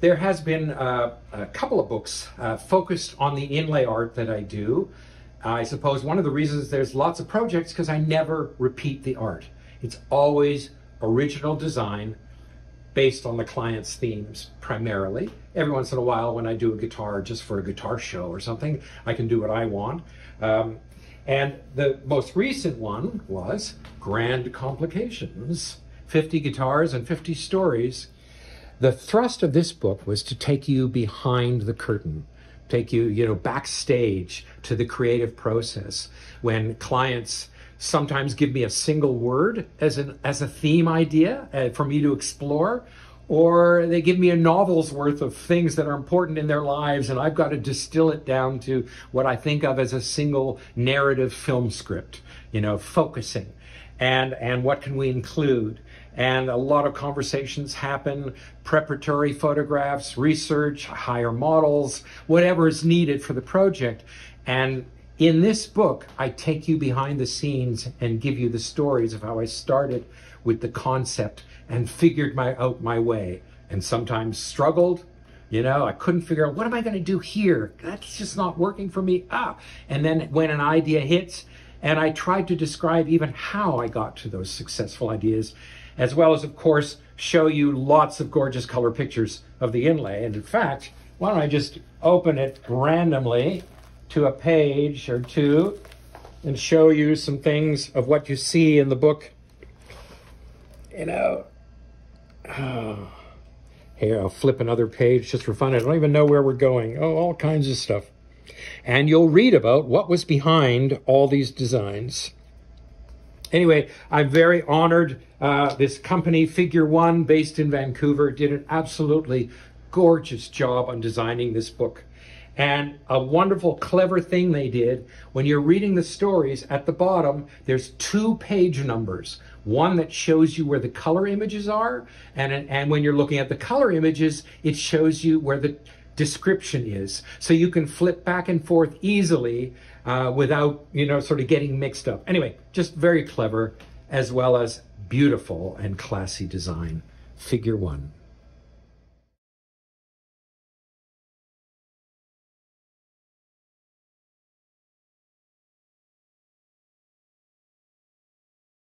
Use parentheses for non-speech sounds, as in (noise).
there has been uh, a couple of books uh, focused on the inlay art that I do. I suppose one of the reasons there's lots of projects because I never repeat the art. It's always original design based on the client's themes primarily. Every once in a while, when I do a guitar just for a guitar show or something, I can do what I want. Um, and the most recent one was Grand Complications 50 Guitars and 50 Stories. The thrust of this book was to take you behind the curtain take you, you know, backstage to the creative process when clients sometimes give me a single word as an as a theme idea uh, for me to explore or they give me a novel's worth of things that are important in their lives and I've got to distill it down to what I think of as a single narrative film script, you know, focusing. And and what can we include? and a lot of conversations happen, preparatory photographs, research, hire models, whatever is needed for the project. And in this book, I take you behind the scenes and give you the stories of how I started with the concept and figured my out my way and sometimes struggled. You know, I couldn't figure out what am I going to do here? That's just not working for me. Ah, and then when an idea hits, and I tried to describe even how I got to those successful ideas as well as, of course, show you lots of gorgeous color pictures of the inlay. And in fact, why don't I just open it randomly to a page or two and show you some things of what you see in the book. You know, oh, (sighs) here, I'll flip another page just for fun. I don't even know where we're going. Oh, all kinds of stuff. And you'll read about what was behind all these designs. Anyway, I'm very honored. Uh, this company, Figure One, based in Vancouver, did an absolutely gorgeous job on designing this book. And a wonderful, clever thing they did when you're reading the stories at the bottom, there's two page numbers. One that shows you where the color images are, and, and when you're looking at the color images, it shows you where the description is. So you can flip back and forth easily uh, without, you know, sort of getting mixed up. Anyway, just very clever as well as beautiful and classy design. Figure one.